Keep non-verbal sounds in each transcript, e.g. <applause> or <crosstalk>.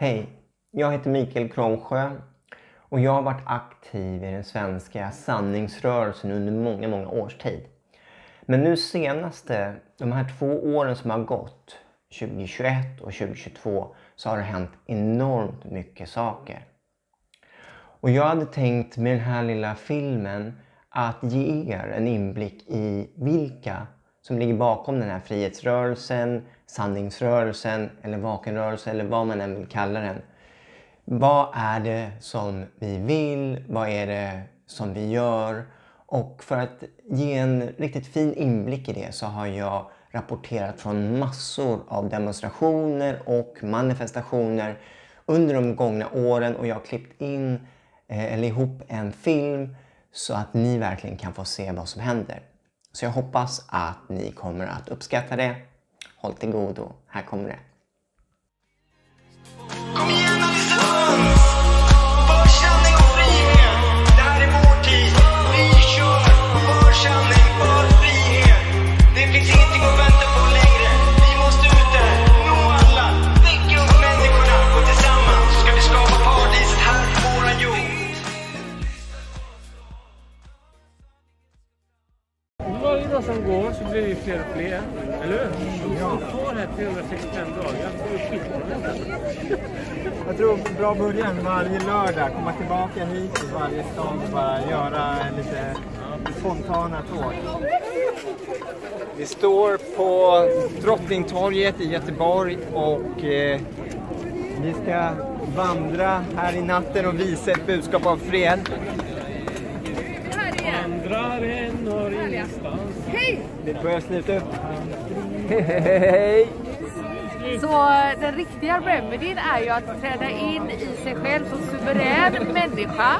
Hej! Jag heter Mikael Kronsjö och jag har varit aktiv i den svenska sanningsrörelsen under många, många års tid. Men nu senaste, de här två åren som har gått, 2021 och 2022, så har det hänt enormt mycket saker. Och jag hade tänkt med den här lilla filmen att ge er en inblick i vilka som ligger bakom den här frihetsrörelsen, sanningsrörelsen eller vakenrörelsen eller vad man än vill kalla den. Vad är det som vi vill? Vad är det som vi gör? Och för att ge en riktigt fin inblick i det så har jag rapporterat från massor av demonstrationer och manifestationer under de gångna åren och jag har klippt in eh, eller ihop en film så att ni verkligen kan få se vad som händer. Så jag hoppas att ni kommer att uppskatta det. Håll till godo, här kommer det. Kom igen vi fler. Eller hur? Ja. Vi får här 365 dagar. Jag tror bra början varje lördag, komma tillbaka hit till varje stad och bara göra lite spontana tåg. Vi står på Drottningtorget i Göteborg och eh, vi ska vandra här i natten och visa ett budskap av fred. Och ingenstans. Det börjar sluta upp. Hej! Så den riktiga remedin är ju att träda in i sig själv som suverän människa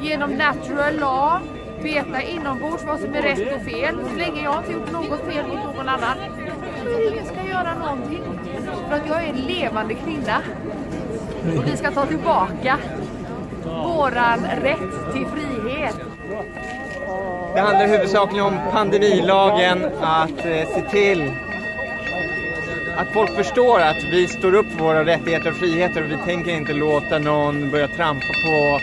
genom natural law, veta inombords vad som är rätt och fel. Så länge jag inte gjort något fel mot någon annan så ingen ska göra någonting. För att jag är en levande kvinna och vi ska ta tillbaka våran rätt till frihet. Det handlar huvudsakligen om pandemilagen, att eh, se till att folk förstår att vi står upp för våra rättigheter och friheter och vi tänker inte låta någon börja trampa på,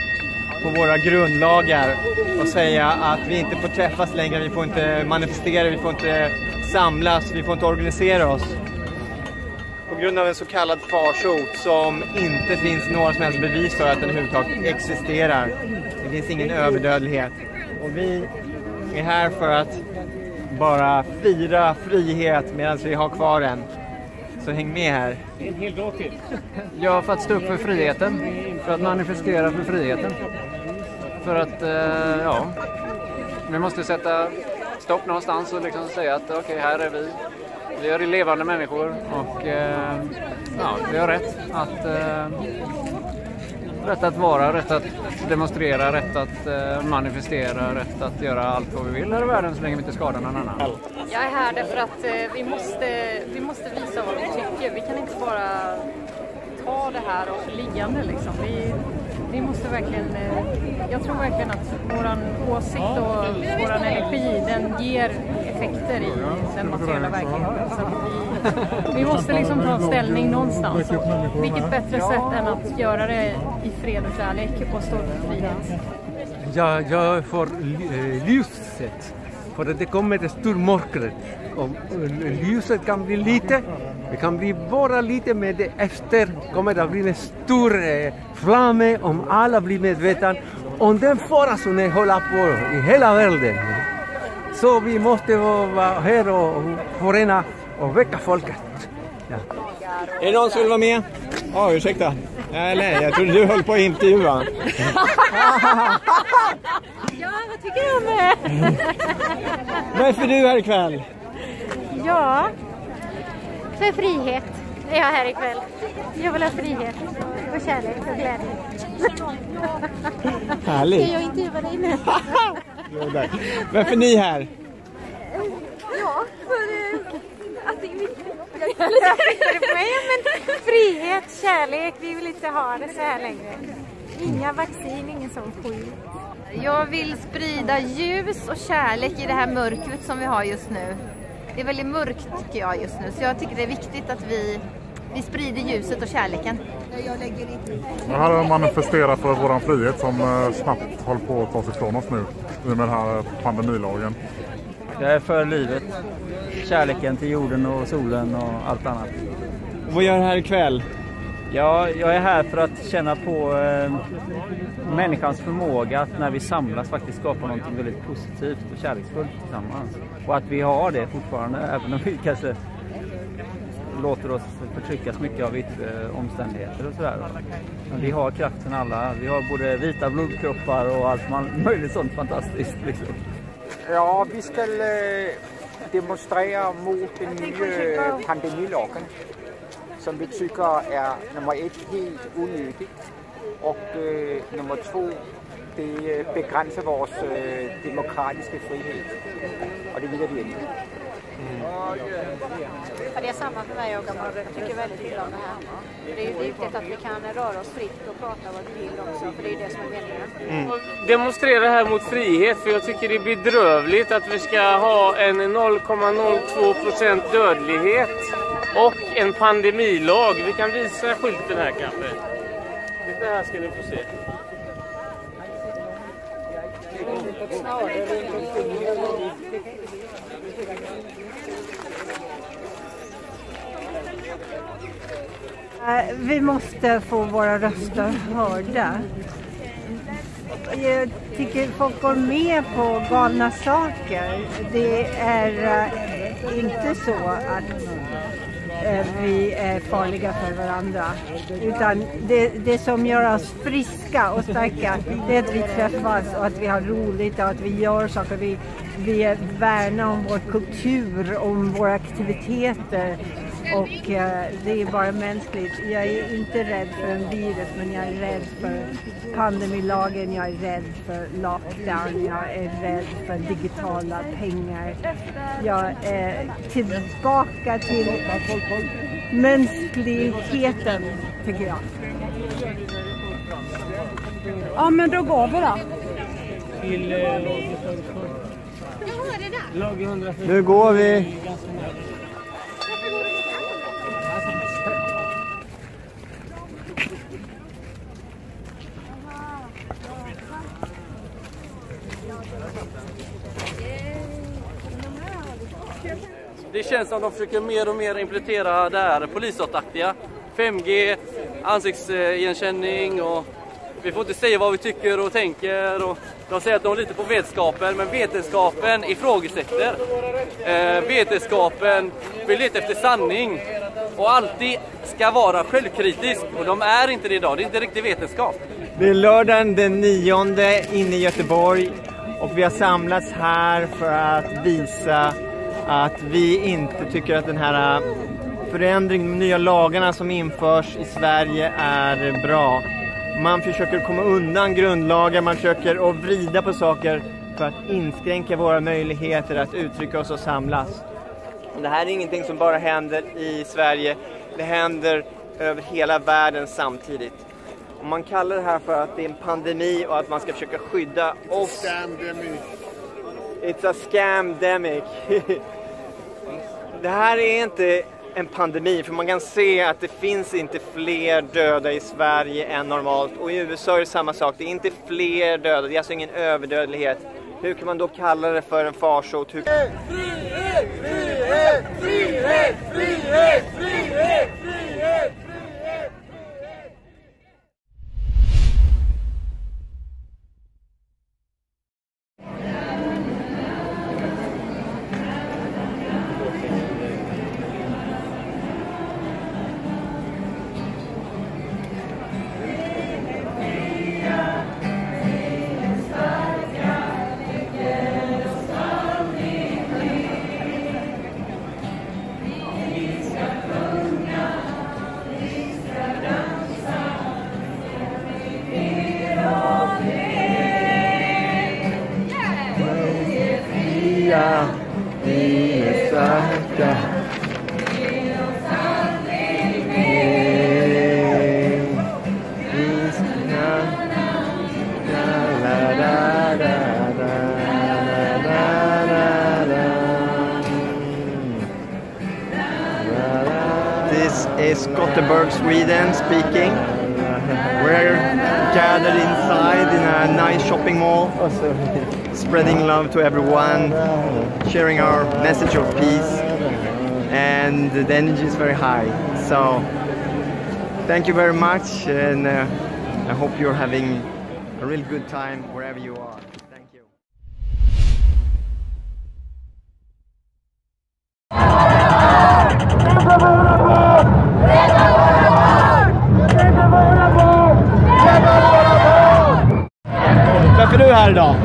på våra grundlagar och säga att vi inte får träffas längre, vi får inte manifestera, vi får inte samlas, vi får inte organisera oss. På grund av en så kallad farsot som inte finns några som helst bevis för att den överhuvudtaget existerar. Det finns ingen överdödlighet. Och vi är här för att bara fira frihet medan vi har kvar den. Så häng med här. En hel dag till. Ja, för att stå upp för friheten. För att manifestera för friheten. För att, eh, ja, vi måste sätta stopp någonstans och liksom säga att okej, här är vi. Vi är levande människor och eh, ja, vi har rätt att, eh, rätt att vara, rätt att demonstrera, rätt att eh, manifestera, rätt att göra allt vad vi vill här i världen så länge vi inte skadar någon annan. Jag är här därför att eh, vi, måste, vi måste visa vad vi tycker. Vi kan inte bara ta det här och liggande liksom. Vi, vi måste verkligen, eh, jag tror verkligen att våran åsikt och våran energi den ger effekter i den materiella verkligheten. Så vi, vi måste liksom ta ställning någonstans. Och vilket bättre sätt än att göra det i fred och kärlek och stå för frihet. Ja, jag får eh, ljuset. För att det kommer det stora mörkret. Och ljuset kan bli lite, det kan bli bara lite men det efter kommer det att bli en stor eh, flamme om alla blir medvetna om den fara som det håller på i hela världen. Så vi måste vara här och förena och väcka folket. Ja. Är det någon som vill vara med? Ja, ursäkta. Eller, jag trodde du höll på att intervjua. <laughs> Ja, vad tycker du om det? Varför är du här ikväll? Ja, för frihet är jag här ikväll. Jag vill ha frihet och kärlek och glädje. <laughs> Ska Härligt. jag intervjua dig nu? <laughs> Jo, där. Varför är ni här? Ja, för eh, att det är viktigt. För mig, men frihet, kärlek, vi vill inte ha det så här längre. Inga vaccin, ingen sån skit. Jag vill sprida ljus och kärlek i det här mörkret som vi har just nu. Det är väldigt mörkt tycker jag just nu så jag tycker det är viktigt att vi, vi sprider ljuset och kärleken. Det här är att manifestera för vår frihet som eh, snabbt håller på att tas ifrån oss nu i och med den här pandemilagen. Jag är för livet. Kärleken till jorden och solen och allt annat. Vad gör du här ikväll? Ja, jag är här för att känna på eh, människans förmåga att när vi samlas faktiskt skapa någonting väldigt positivt och kärleksfullt tillsammans. Och att vi har det fortfarande, även om vi kanske låter oss förtryckas mycket av yttre omständigheter och sådär. Men vi har kraften alla. Vi har både vita blodkroppar och allt man, möjligt sånt fantastiskt. Liksom. Ja, vi ska eh, demonstrera mot den nya pandemilagen som vi tycker är nummer ett helt onödig och eh, nummer två det begränsar vår eh, demokratiska frihet och det vill vi inte. Ja, det är samma för mig och Gammal. Jag tycker väldigt illa om det här. Det är ju viktigt att vi kan röra oss fritt och prata vad vi vill också, för det är ju det som är meningen. Och demonstrera här mot frihet för jag tycker det är bedrövligt att vi ska ha en 0,02% dödlighet och en pandemilag. Vi kan visa skylten här kanske. Det här ska ni få se. Eh, vi måste få våra röster hörda. Jag tycker folk går med på galna saker. Det är eh, inte så att vi är farliga för varandra. Utan det, det som gör oss friska och starka det är att vi träffas och att vi har roligt och att vi gör saker. Vi, vi värnar om vår kultur, om våra aktiviteter. Och eh, det är bara mänskligt. Jag är inte rädd för en virus men jag är rädd för pandemilagen, jag är rädd för lockdown, jag är rädd för digitala pengar. Jag är tillbaka till mänskligheten tycker jag. Ja, men då går vi då. Till eh, lag 140. Nu går vi. Det känns som de försöker mer och mer implementera det här polisdataktiga. 5G, ansiktsigenkänning och vi får inte säga vad vi tycker och tänker. Och de säger att de litar på vetenskapen, men vetenskapen ifrågasätter. Eh, vetenskapen vill leta efter sanning och alltid ska vara självkritisk. Och de är inte det idag, det är inte riktig vetenskap. Det är lördagen den 9 inne i Göteborg och vi har samlats här för att visa att vi inte tycker att den här förändringen, de nya lagarna som införs i Sverige är bra. Man försöker komma undan grundlagar, man försöker att vrida på saker för att inskränka våra möjligheter att uttrycka oss och samlas. Det här är ingenting som bara händer i Sverige, det händer över hela världen samtidigt. Om man kallar det här för att det är en pandemi och att man ska försöka skydda oss. Scamdemic. It's a scamdemic. <laughs> det här är inte en pandemi för man kan se att det finns inte fler döda i Sverige än normalt och i USA är det samma sak. Det är inte fler döda, det är alltså ingen överdödlighet. Hur kan man då kalla det för en farsot? Hur... Frihet, frihet, frihet, frihet, frihet, frihet! Thank you very much, and uh, I hope you're having a really good time wherever you are. Thank you. Varför är du här idag?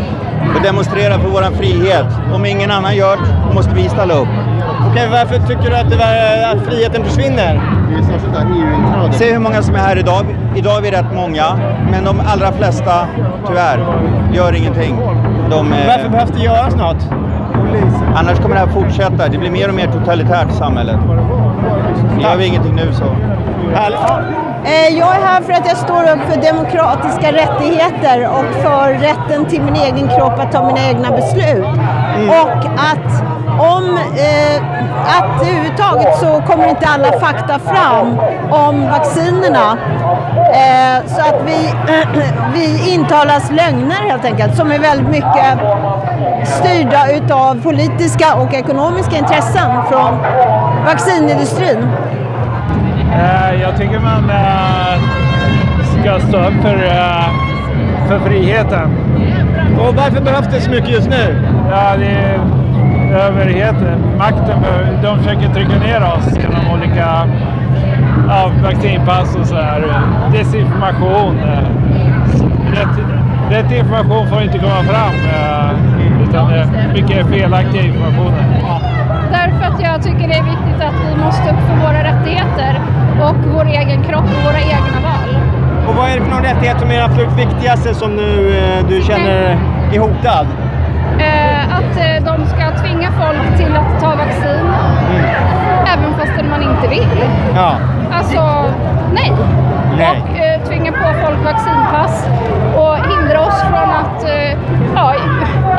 Och demonstrera för vår frihet. Om ingen annan gör det måste vi ställa upp. Okej, varför tycker du att, det var, att friheten försvinner? Se hur många som är här idag. Idag är vi rätt många, men de allra flesta, tyvärr, gör ingenting. De, eh, Varför behövs det göras något? Annars kommer det här fortsätta. Det blir mer och mer totalitärt i samhället. Gör vi ingenting nu så... Eh, Jag är här för att jag står upp för demokratiska rättigheter och för rätten till min egen kropp att ta mina egna beslut. Och att om eh, att överhuvudtaget så kommer inte alla fakta fram om vaccinerna. Eh, så att vi, <clears throat> vi intalas lögner helt enkelt som är väldigt mycket styrda utav politiska och ekonomiska intressen från vaccinindustrin. Eh, Jag tycker man eh, ska stå upp för, eh, för friheten. Och varför behövs det så mycket just nu? Ja, det är överheten, makten, de försöker trycka ner oss genom olika ja, vaccinpass och så här. Desinformation. eh. Rätt, rätt information får inte komma fram, eh, utan det är mycket felaktiga informationer. Därför att jag tycker det är viktigt att vi måste upp för våra rättigheter och vår egen kropp och våra egna val. Och vad är det för någon rättighet som är den absolut viktigaste som nu, eh, du känner är hotad? Eh, att eh, de ska tvinga folk till att ta vaccin, även fastän man inte vill. Ja. Alltså, nej. Nej. Och eh, tvinga på folk vaccinpass och hindra oss från att eh, ja,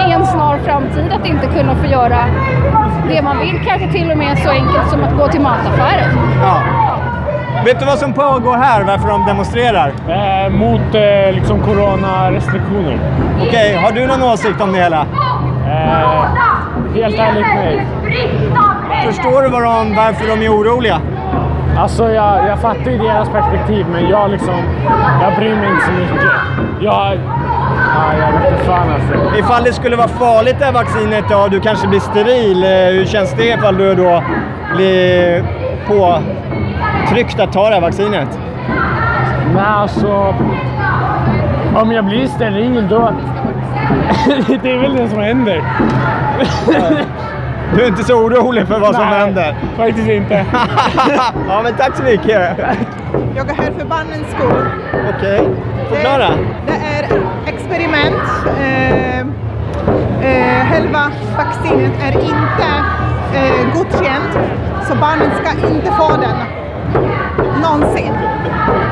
i en snar framtid att inte kunna få göra det man vill. Kanske till och med så enkelt som att gå till mataffären. Ja. Vet du vad som pågår här? Varför de demonstrerar? Eh, mot eh, liksom coronarestriktioner. Okej, har du någon åsikt om det hela? Eh, helt ärligt nej. Förstår du vad de, varför de är oroliga? Alltså jag, jag fattar ju deras perspektiv men jag liksom, jag bryr mig inte så mycket. Jag, ja, jag vet inte fan alltså. Ifall det skulle vara farligt det här vaccinet och du kanske blir steril, eh, hur känns det ifall du då blir påtryckt att ta det här vaccinet? Nej alltså, om jag blir steril då, <laughs> det är väl det som händer. Du är inte så orolig för vad som Nej, händer? faktiskt inte. <laughs> ja, men tack så mycket. Jag är här för barnens skull. Okej, förklara. Det är experiment. Eh, eh, själva vaccinet är inte eh, godkänt, så barnen ska inte få den. Någonsin.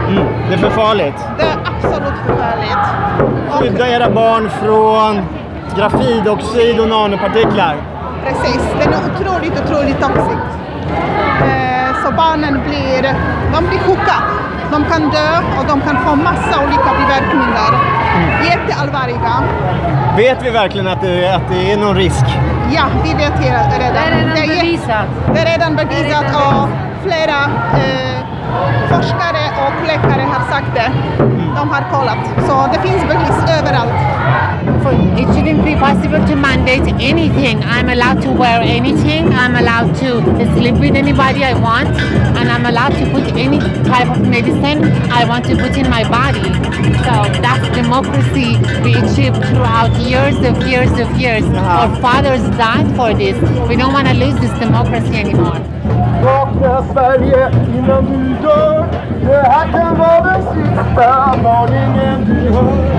Mm, det är för farligt. Det är absolut förfärligt. Skydda era barn från grafidoxid och nanopartiklar. Precis, den är otroligt, otroligt toxic. Eh, så barnen blir, de blir sjuka. De kan dö och de kan få massa olika biverkningar. Jätteallvarliga. Vet vi verkligen att det, att det är någon risk? Ja, vi vet det redan. Det är redan bevisat. Det är redan bevisat och flera eh, forskare och läkare har sagt det. Mm. De har kollat. Så det finns bevis överallt. It shouldn't be possible to mandate anything. I'm allowed to wear anything. I'm allowed to sleep with anybody I want. And I'm allowed to put any type of medicine I want to put in my body. So that's democracy we achieved throughout years of years of years. Uh-huh. Our fathers died for this. We don't want to lose this democracy anymore. Vakna Sverige innan du dör Det här kan vara den sista varningen du hör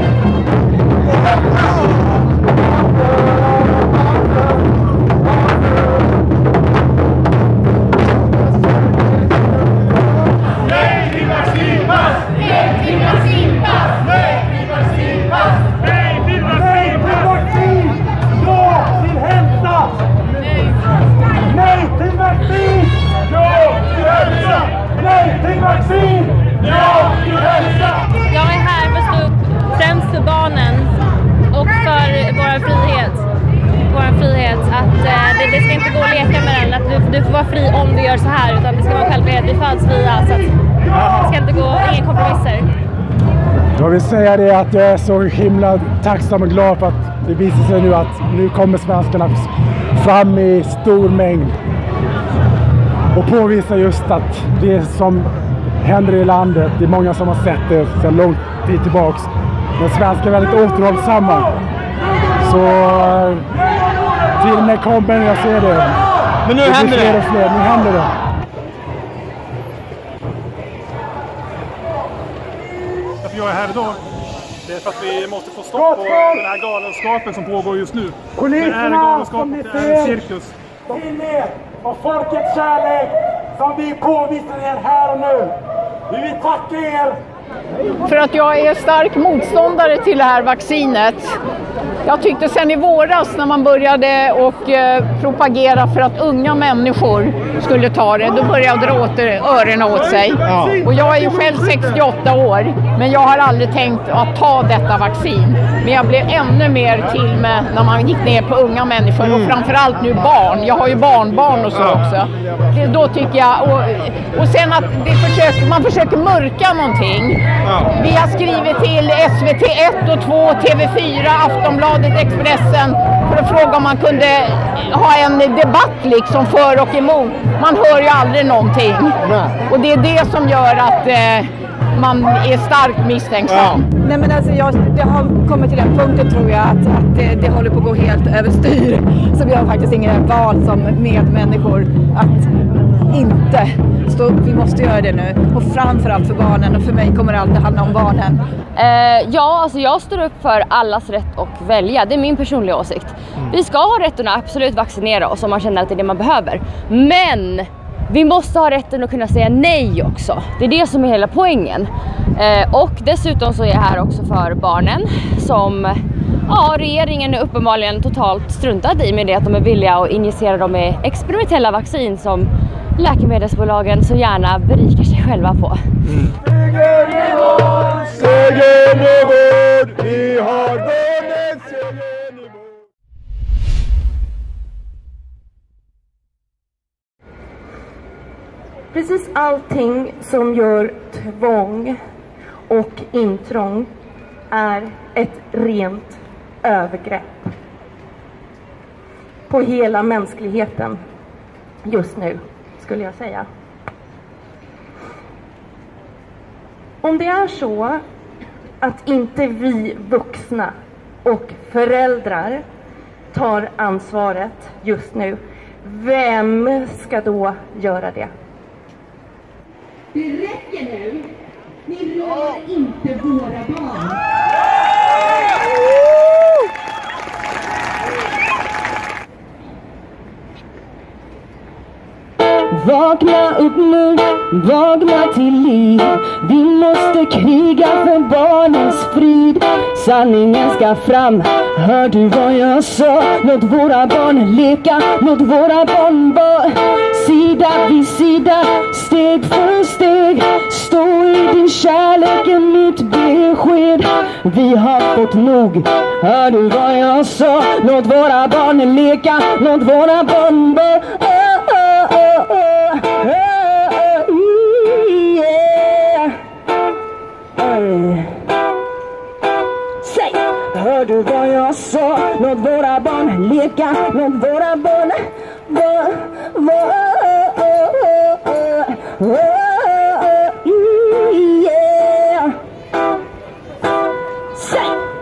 Jag vill säga det att jag är så himla tacksam och glad för att det visar sig nu att nu kommer svenskarna fram i stor mängd och påvisar just att det som händer i landet, det är många som har sett det sedan lång tid tillbaks. Men svenskar är väldigt återhållsamma. Så eh, tiden kommer, jag ser det. Men nu blir händer fler det. och fler. Nu händer det. Jag är här idag? Det är för att vi måste få stopp på den här galenskapen som pågår just nu. Det är en Poliserna galenskap som och ni det är en ser, cirkus. är med och folkets kärlek som vi påvisar er här och nu. Vi vill tacka er För att jag är stark motståndare till det här vaccinet. Jag tyckte sen i våras när man började och eh, propagera för att unga människor skulle ta det, då började jag dra åt det- öronen åt sig. Och jag är ju själv 68 år, men jag har aldrig tänkt att ta detta vaccin. Men jag blev ännu mer till med när man gick ner på unga människor och framförallt nu barn. Jag har ju barnbarn och så också. Det, då tycker jag, och, och sen att försöker, man försöker mörka någonting. Vi har skrivit till SVT 1 och 2, TV4, Aftonbladet, Expressen för att fråga om man kunde ha en debatt liksom för och emot. Man hör ju aldrig någonting. Och det är det som gör att eh, man är starkt misstänksam. Nej men alltså jag, det har kommit till den punkten tror jag att, att det, det håller på att gå helt överstyr. Så vi har faktiskt inget val som medmänniskor att inte stå upp. Vi måste göra det nu. Och framförallt för barnen och för mig kommer det alltid handla om barnen. Eh, ja, alltså jag står upp för allas rätt att välja. Det är min personliga åsikt. Vi ska ha rätten att absolut vaccinera oss om man känner att det är det man behöver. Men vi måste ha rätten att kunna säga nej också. Det är det som är hela poängen. Eh, och dessutom så är jag här också för barnen som ja, regeringen är uppenbarligen totalt struntat i med det att de är villiga att injicera dem med experimentella vaccin som läkemedelsbolagen så gärna berikar sig själva på. Mål. Precis allting som gör tvång och intrång är ett rent övergrepp på hela mänskligheten just nu, skulle jag säga. Om det är så att inte vi vuxna och föräldrar tar ansvaret just nu, vem ska då göra det? Det räcker nu. Ni rör inte våra barn. Vakna upp nu, vakna till liv. Vi måste kriga för barnens frid. Sanningen ska fram, hör du vad jag sa? Låt våra barn leka, låt våra barn vara Sida vid sida, steg för steg. Stå i din kärlek är mitt besked. Vi har fått nog, hör du vad jag sa? Låt våra barn leka, låt våra barn vara Säg, hör du vad jag sa? Låt våra barn leka, låt våra barn vara, vara, yeah. Säg.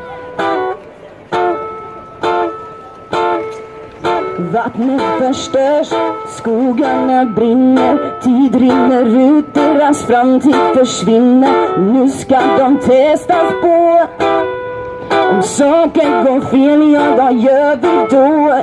Vattnet förstörs, skogarna brinner Tid rinner ut, deras framtid försvinner. Nu ska de testas på. Om saker går fel, ja vad gör vi då?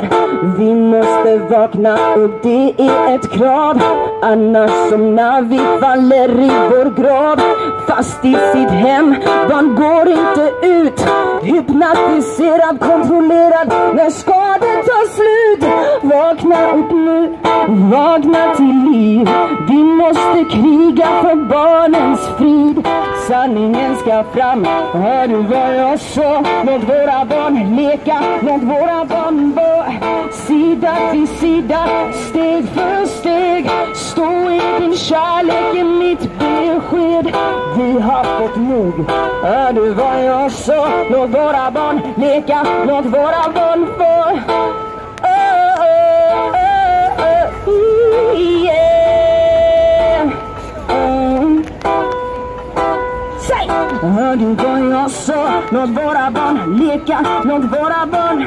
Vi måste vakna upp, det är ett krav. Annars somnar vi, faller i vår grav. Fast i sitt hem, barn går inte ut. Hypnotiserad, kontrollerad. När ska det ta slut? Vakna upp nu, vakna till liv. Vi måste kriga för barnens frid. Sanningen ska fram, hör du vad jag sa? Låt våra barn leka, låt våra barn vara Sida till sida, steg för steg. Stå i din kärlek är mitt besked. Vi har fått nog. Hör du vad jag sa? Låt våra barn leka Låt våra barn få oh, oh, oh, yeah. Mm. Säg! Hör du vad jag sa? Låt våra barn leka Låt våra barn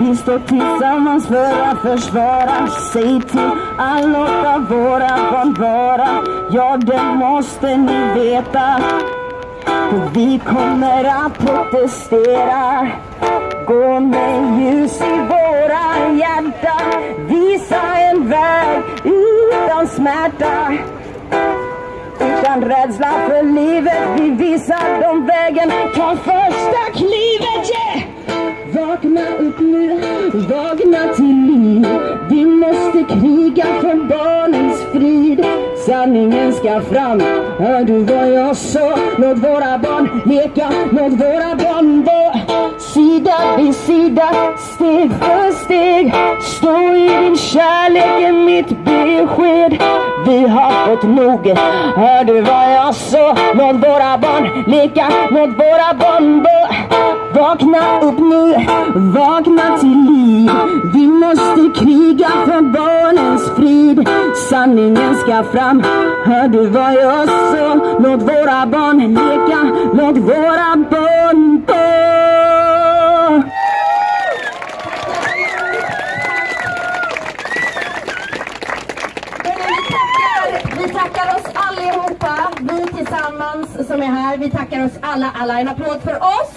vi står tillsammans för att försvara Säg till alla låta våra barn vara Ja, det måste ni veta och vi kommer att protestera. Gå med ljus i våra hjärtan. Visa en väg utan smärta. Utan rädsla för livet. Vi visar dem vägen. Ta första klivet, yeah! Vakna upp nu, vakna till liv. Vi måste kriga för barnens frid. Sanningen ska fram, hör du vad jag sa? Låt våra barn leka, låt våra barn vara. Sida vid sida, steg för steg. Stå i din kärlek är mitt besked. Vi har fått nog, hör du vad jag sa? Låt våra barn leka, låt våra barn vara. Vakna upp nu, vakna till liv Vi måste kriga för barnens frid Sanningen ska fram, hör du vad jag sa? Låt våra barn leka, låt våra barn barn. Tillsammans som är här. Vi tackar oss alla, alla. En applåd för oss!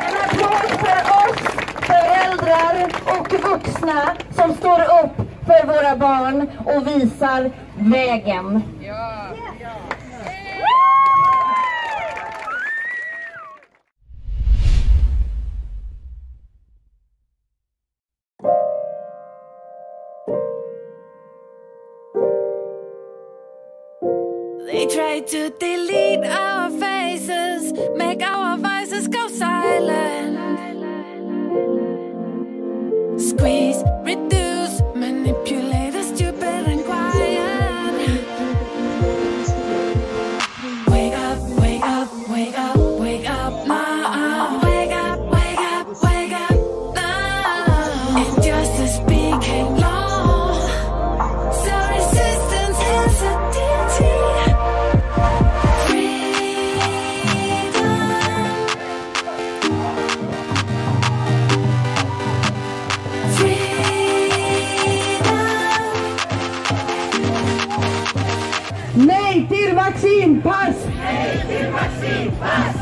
En applåd för oss föräldrar och vuxna som står upp för våra barn och visar vägen. To delete our faces, make our voices go silent. Squeeze,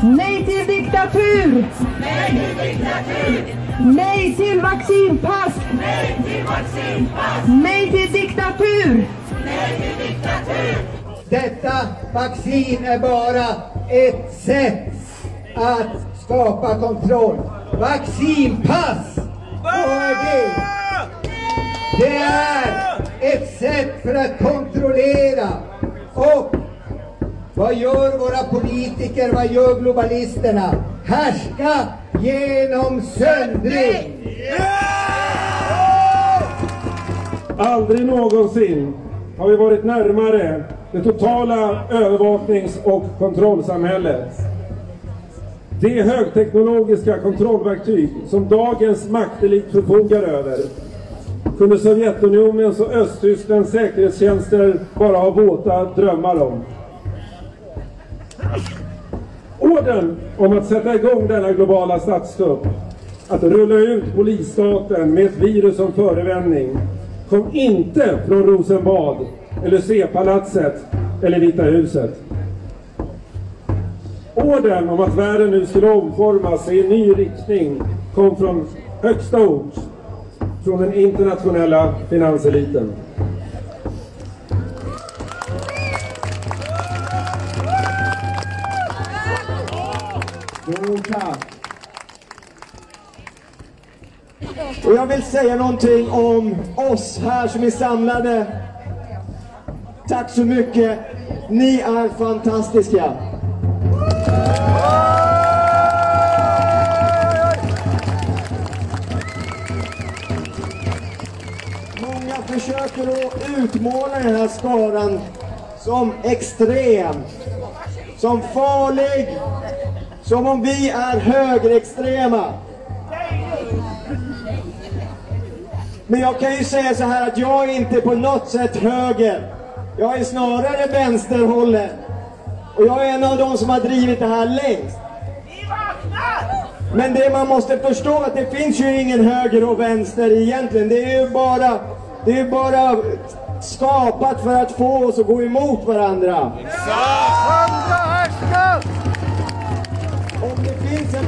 Nej till diktatur! Nej till diktatur! Nej till vaccinpass! Nej till vaccinpass! Nej till diktatur! Nej till diktatur! Detta vaccin är bara ett sätt att skapa kontroll. Vaccinpass! Vad är det? Det är ett sätt för att kontrollera. Och vad gör våra politiker? Vad gör globalisterna? Härska genom söndring! Aldrig någonsin har vi varit närmare det totala övervaknings och kontrollsamhället. Det högteknologiska kontrollverktyg som dagens maktelit förfogar över kunde Sovjetunionens och Östtysklands säkerhetstjänster bara ha våta drömmar om. Orden om att sätta igång denna globala statskupp, att rulla ut polisstaten med ett virus som förevändning, kom inte från Rosenbad, eller C-palatset eller Vita huset. Orden om att världen nu skulle omformas i en ny riktning kom från högsta ort, från den internationella finanseliten. God tack. Och jag vill säga någonting om oss här som är samlade. Tack så mycket. Ni är fantastiska. Många försöker att utmåla den här skaran som extrem, som farlig, som om vi är högerextrema. Men jag kan ju säga så här att jag är inte på något sätt höger. Jag är snarare vänsterhållen. Och jag är en av de som har drivit det här längst. Men det man måste förstå att det finns ju ingen höger och vänster egentligen. Det är ju bara, det är ju bara skapat för att få oss att gå emot varandra. Exakt!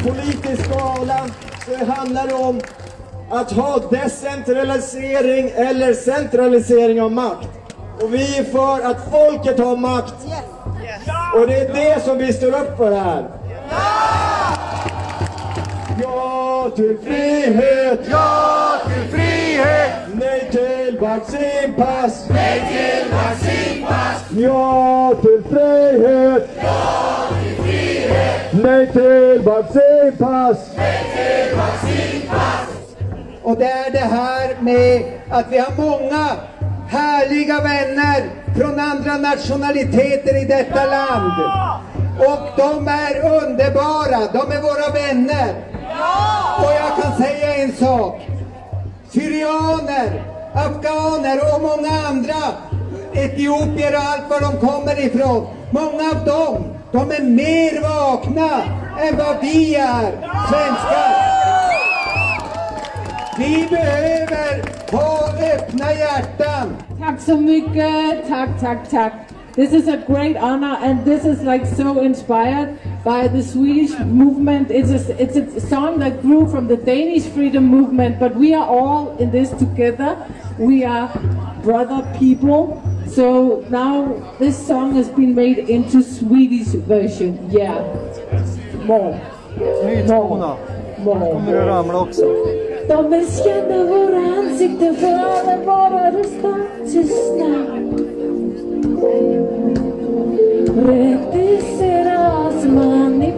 Politisk skala så handlar det om att ha decentralisering eller centralisering av makt. Och vi är för att folket har makt. Och det är det som vi står upp för här. Ja till frihet! Ja till frihet! Nej till vaccinpass! Nej till vaccinpass! Ja till frihet! Ja till frihet! Nej till vaccinpass! Nej till vaccinpass! Och det är det här med att vi har många härliga vänner från andra nationaliteter i detta land. Och de är underbara, de är våra vänner. Och jag kan säga en sak. Syrianer, afghaner och många andra, etiopier och allt var de kommer ifrån. Många av dem, de är mer vakna än vad vi är, svenskar. Vi behöver ha öppna hjärtan. Tack så mycket. Tack, tack, tack. This is a great honor and this is like so inspired by the Swedish movement. It's a, it's a song that grew from the Danish freedom movement, but we are all in this together. We are brother people. So now this song has been made into Swedish version. Yeah. More. Nytona. Kommer du ramla också? De vill våra ansikten för alla våra röster tystna. pertencerás, maneira.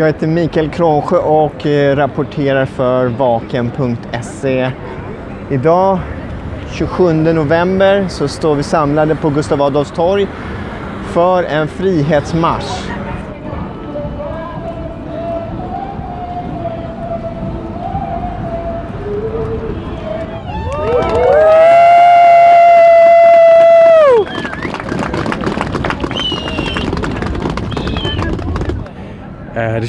Jag heter Mikael Kronsjö och eh, rapporterar för Vaken.se. Idag, 27 november, så står vi samlade på Gustav Adolfs torg för en frihetsmarsch.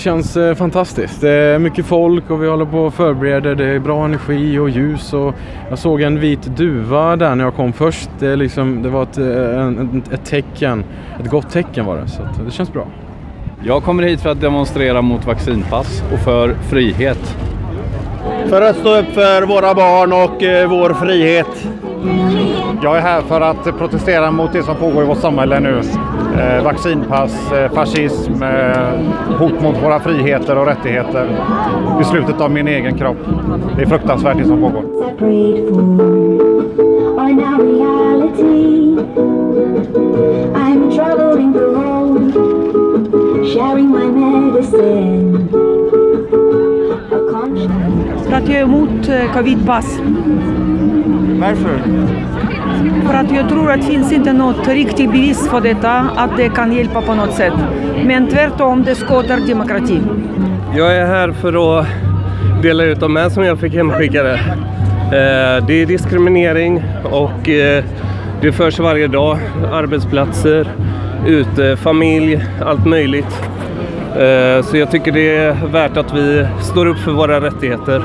Känns eh, fantastiskt. Det är mycket folk och vi håller på och förbereder. Det är bra energi och ljus. Och jag såg en vit duva där när jag kom först. Det, liksom, det var ett, eh, en- ett tecken. Ett gott tecken var det. Så att det känns bra. Jag kommer hit för att demonstrera mot vaccinpass och för frihet. För att stå upp för våra barn och eh, vår frihet. Jag är här för att protestera mot det som pågår i vårt samhälle nu. Eh, vaccinpass, eh, fascism, eh, hot mot våra friheter och rättigheter. Beslutet om min egen kropp. Det är fruktansvärt det som pågår. I'm traveling the road, sharing my medicine jag är emot eh, covidpass. Varför? För att jag tror att det finns inte något riktigt bevis för detta, att det kan hjälpa på något sätt. Men tvärtom, det skadar demokratin. Jag är här för att dela ut de här som jag fick hemskickade. Eh, Det är diskriminering och eh, Det förs varje dag, arbetsplatser, ute, familj, allt möjligt. Eh, Så jag tycker det är värt att vi står upp för våra rättigheter.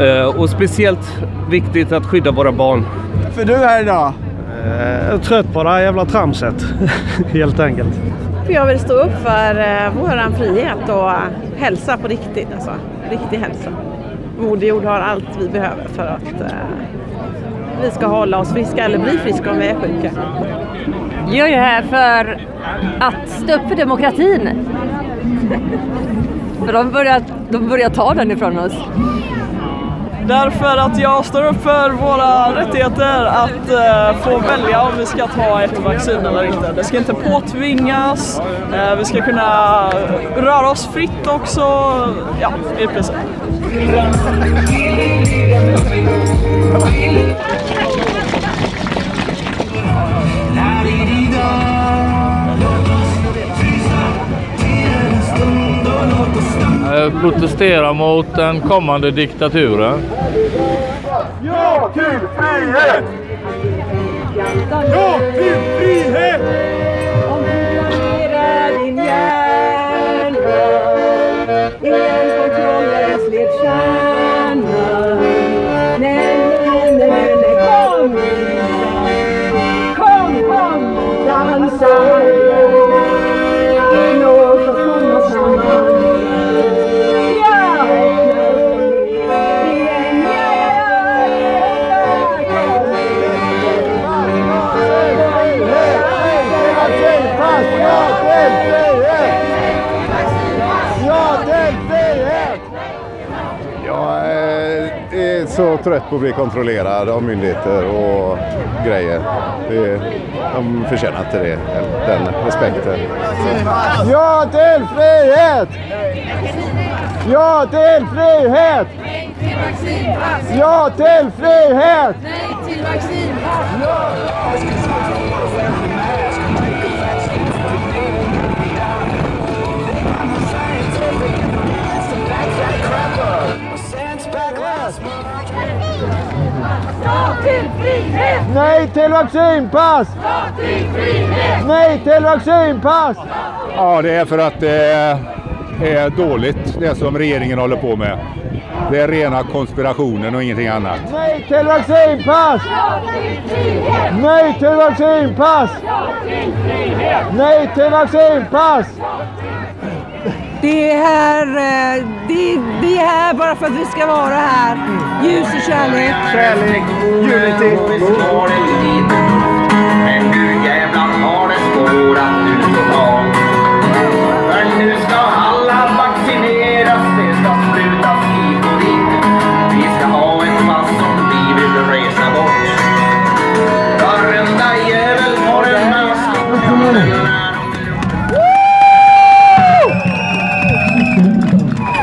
Eh, Och speciellt viktigt att skydda våra barn. För du här idag? Jag är trött på det här jävla tramset, <laughs> helt enkelt. Jag vill stå upp för eh, vår frihet och eh, hälsa på riktigt. Alltså. Riktig hälsa. Moder Jord har allt vi behöver för att eh, vi ska hålla oss friska eller bli friska om vi är sjuka. Jag är här för att stå upp för demokratin. För de börjar, de börjar ta den ifrån oss. Därför att jag står upp för våra rättigheter att eh, få välja om vi ska ta ett vaccin eller inte. Det ska inte påtvingas, eh, vi ska kunna röra oss fritt också. Ja, i princip. Protestera mot den kommande diktaturen. Ja till frihet! Ja till frihet! din hjärna i en kontrollens ledstjärna. Nej, nej, nej, nej, kom! Kom, kom, dansa! Trött på att bli kontrollerad av myndigheter och grejer. Det, de förtjänar inte det, den respekten. Ja till frihet! Ja till frihet! Ja till frihet! Ja till frihet! Nej till vaccinpass! Ja till frihet! Nej till vaccinpass! Ja, det är för att det är dåligt det som regeringen håller på med. Det är rena konspirationen och ingenting annat. Nej till vaccinpass! Nej till vaccinpass! Nej till vaccinpass! Det är här, eh, det, vi är här bara för att vi ska vara här. Ljus och kärlek. Kärlek, unity. Men nu jävlar har det spårat ut totalt. För nu ska alla vaccineras, det ska sprutas hit och dit. Vi ska ha ett pass som vi vill resa bort. Varenda jävel har en mask.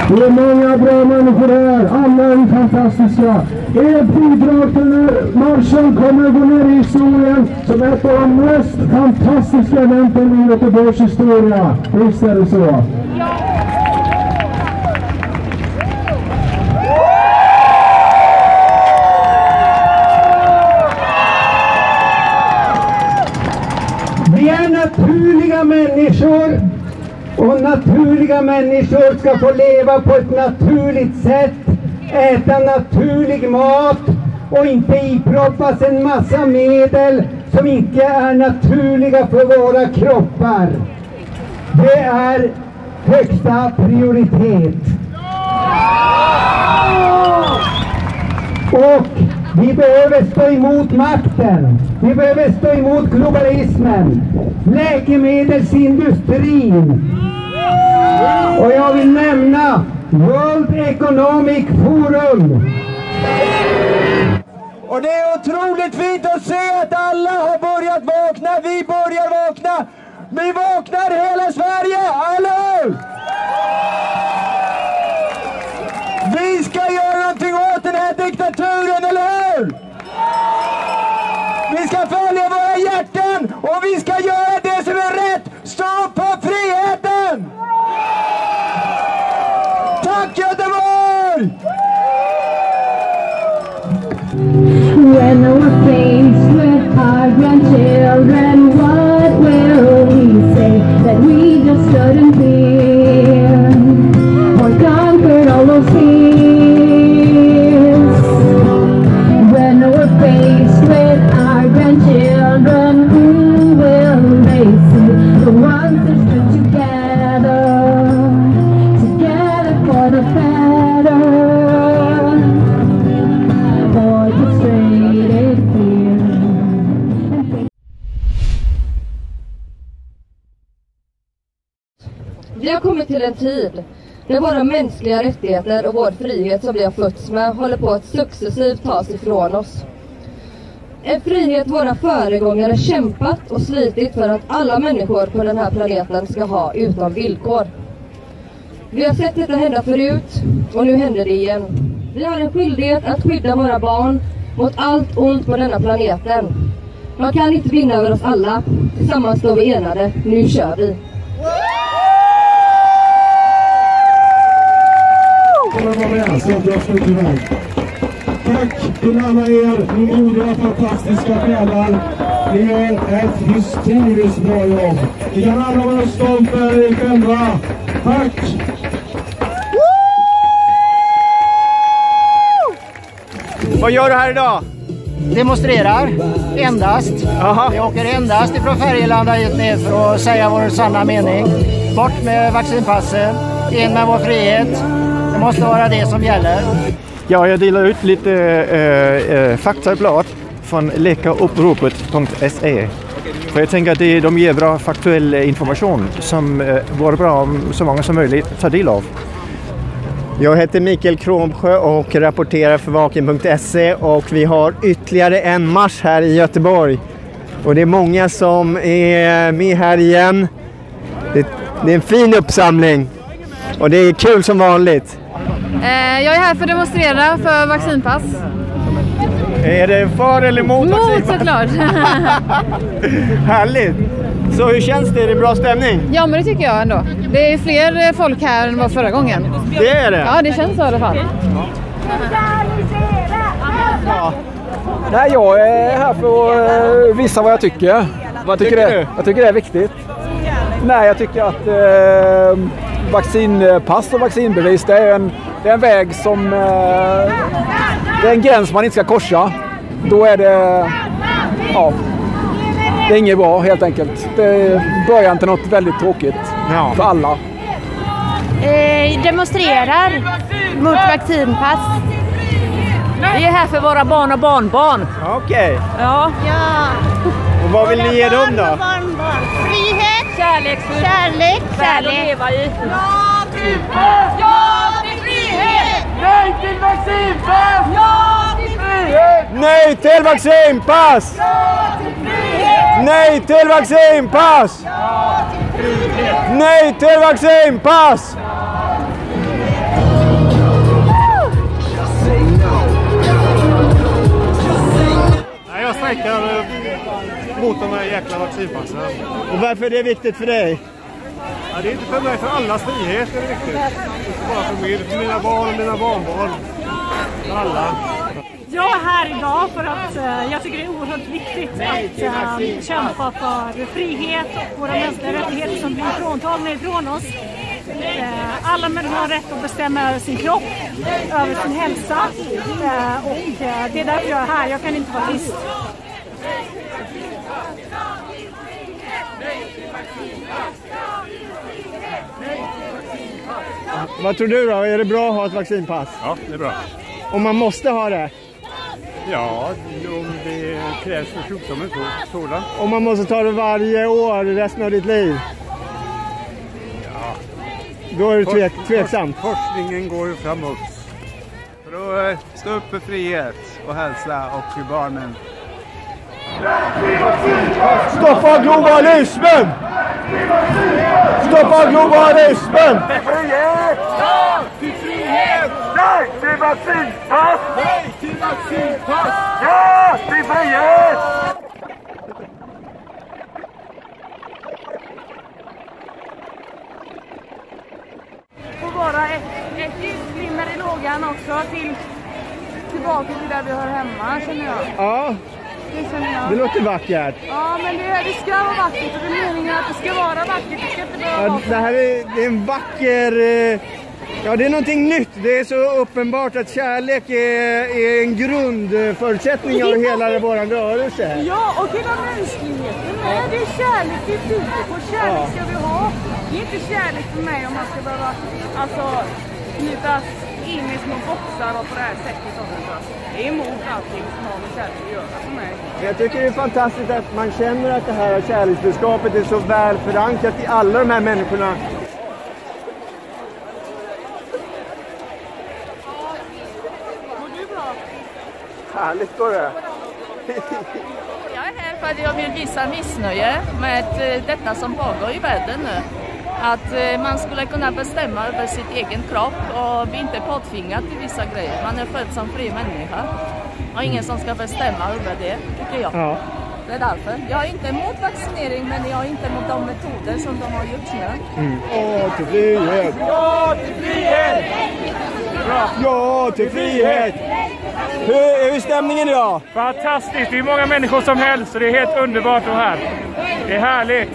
Det är många. Alla är fantastiska. Ert bidrag till den här marschen kommer att gå ner i historien som ett av de mest fantastiska eventen i Göteborgs historia. Visst är det så? Vi är naturliga människor och naturliga människor ska få leva på ett naturligt sätt, äta naturlig mat och inte iproppas en massa medel som inte är naturliga för våra kroppar. Det är högsta prioritet. Och vi behöver stå emot makten. Vi behöver stå emot globalismen, läkemedelsindustrin. Och jag vill nämna World Economic Forum. Och det är otroligt fint att se att alla har börjat vakna. Vi börjar vakna. Vi vaknar hela Sverige, eller hur? Vi ska göra någonting åt den här diktaturen, eller hur? Vi ska följa våra hjärtan och vi ska göra det When and kommit till en tid när våra mänskliga rättigheter och vår frihet som vi har fötts med håller på att successivt tas ifrån oss. En frihet våra föregångare kämpat och slitit för att alla människor på den här planeten ska ha utan villkor. Vi har sett detta hända förut och nu händer det igen. Vi har en skyldighet att skydda våra barn mot allt ont på denna planeten. Man kan inte vinna över oss alla. Tillsammans står vi enade. Nu kör vi! Kolla vad det är som jag slog iväg. Tack till alla er, ni modiga fantastiska själar. Ni gör ett historiskt bra jobb. Ni kan alla vara stolta över er själva. Tack! Vad gör du här idag? demonstrerar endast. Vi åker endast ifrån Färgelanda hit ner för att säga vår sanna mening. Bort med vaccinpassen, in med vår frihet. Måste vara det som gäller. Ja, jag delar ut lite eh, eh, faktablad från läkaruppropet.se. För jag tänker att det, de ger bra faktuell information som eh, vore bra om så många som möjligt tar del av. Jag heter Mikael Kromsjö och rapporterar för Vaken.se och vi har ytterligare en marsch här i Göteborg. Och det är många som är med här igen. Det, det är en fin uppsamling och det är kul som vanligt. Eh, Jag är här för att demonstrera för vaccinpass. Är det för eller mot Mot vaccinpass? såklart. <laughs> Härligt! Så hur känns det? Är det bra stämning? ja men det tycker jag ändå. Det är fler eh, folk här än vad förra gången. Det är det? Ja det känns så i alla fall. Nej, jag är här för att eh, visa vad jag tycker. Vad tycker tycker det, du? Jag tycker det är viktigt. Nej, jag tycker att eh, vaccinpass och vaccinbevis det är en, det är en väg som... Eh, det är en gräns man inte ska korsa. Då är det... Ja, det är inget bra helt enkelt. Det är början till något väldigt tråkigt för alla. Eh, demonstrerar mot vaccinpass. Vi är här för våra barn och barnbarn. Okej. Ja. ja. Och vad vill ni ge dem då? Frihet, kärlek, kärlek, värld att leva i. Ja till pass! Ja till frihet! Nej till vaccinpass! Ja till frihet! Nej till vaccinpass! Nej till vaccinpass! Nej till vaccinpass! Nej, jag strejkar mot de här jäkla vaccinpassen. Och varför är det viktigt för dig? Ja, det är inte för mig, för allas frihet är det viktigt. Inte bara för mig, för mina barn och mina barnbarn. För alla. Jag är här idag för att eh, jag tycker det är oerhört viktigt att eh, kämpa för frihet och våra mänskliga rättigheter som blir fråntagna ifrån oss. Eh, alla människor har rätt att bestämma över sin kropp, över sin hälsa och det är därför jag är här. Jag kan inte vara tyst. Vad tror du då? Är det bra att ha ett vaccinpass? Ja, det är bra. Och man måste ha det? Ja, om det krävs för sjukdomen så, sådan. Och man måste ta det varje år resten av ditt liv? Ja. Då är du tvek, tveksamt? Forskningen går ju framåt. För att eh, stå upp för frihet och hälsa och för barnen. Stoppa globalismen! Stoppa globalismen! Frihet! Ja till frihet! Nej till vaccinpass! Nej till vaccinpass! Ja till frihet! får vara ett, ett ljusglimmer i lågan också till, tillbaka till där vi hör hemma känner jag. Ja, Det känner jag. det låter vackert. Ja men det, det ska vara vackert och det är meningen att det ska vara vackert. Det ska inte behöva Ja, det här är, det är en vacker... eh, Ja, det är någonting nytt. Det är så uppenbart att kärlek är, är en grundförutsättning av hela vår rörelse. Ja, och hela mänskligheten med. Det är kärlek vi bygger på. Kärlek ska vi ha. Det är inte kärlek för mig om man ska behöva alltså, knytas in i små boxar och på det här sättet. Det är emot allting som har med kärlek att göra för mig. Jag tycker det är fantastiskt att man känner att det här kärleksbudskapet är så väl förankrat i alla de här människorna Mår du bra? Härligt går det. Jag är här för att jag vill visa missnöje med eh, detta som pågår i världen nu. Att eh, man skulle kunna bestämma över sitt egen kropp och bli inte påtvingad till vissa grejer. Man är född som fri människa och ingen som ska bestämma över det, tycker jag. Ja. Det är därför. Jag är inte emot vaccinering men jag är inte emot de metoder som de har gjort nu. Mm. Ja till frihet! Ja till frihet! Ja till frihet! Hur, hur är stämningen idag? Fantastiskt! Det är många människor som helst och det är helt underbart att vara här. Det är härligt.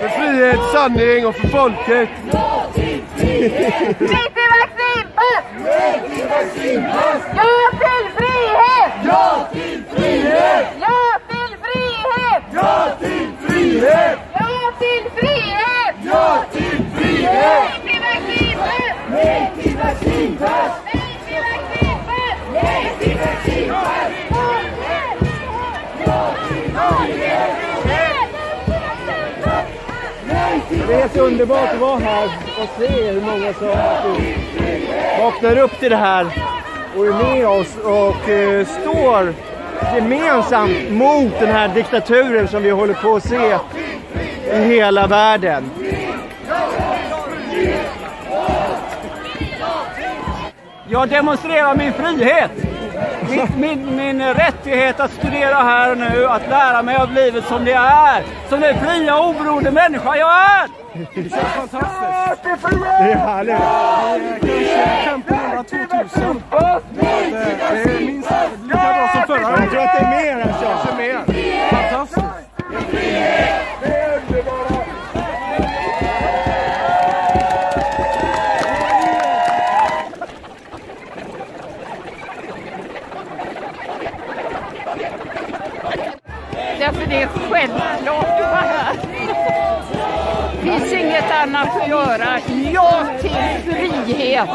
För frihet, sanning och för folket! Nej till vaccinpass! Nej till vaccinpass! Ja till frihet! Ja till frihet! Ja till frihet! Ja till frihet! Ja till frihet! Ja till frihet! Nej till vaccinpass! Nej till vaccinpass! Nej till vaccinpass! Nej till vaccinpass! Ja till frihet! Det är så underbart att vara här och se hur många som vaknar upp till det här och är med oss och eh, står gemensamt mot den här diktaturen som vi håller på att se i hela världen. Jag demonstrerar min frihet. Min, min, min, rättighet att studera här och nu, att lära mig av livet som det är. Som den fria och oberoende människa jag är! Det känns fantastiskt. Det är härligt. Vi är kanske 1500-2000. Göra. Ja till frihet!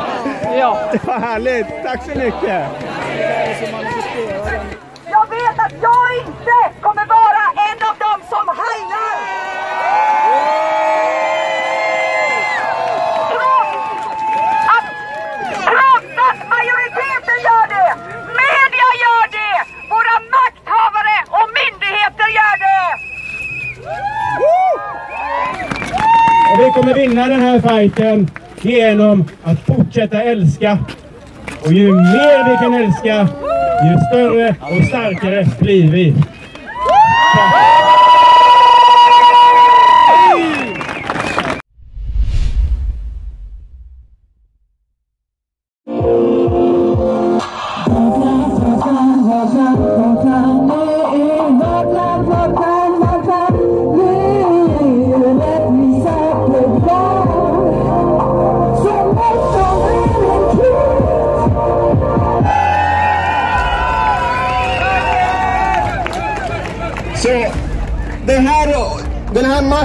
Ja. Vad härligt. Tack så mycket. Jag vet att jag inte kommer vara en av dem som heilar! Trots att, trots att majoriteten gör det, media gör det, våra makthavare och myndigheter gör det! Och vi kommer vinna den här fighten genom att fortsätta älska. Och ju mer vi kan älska, ju större och starkare blir vi.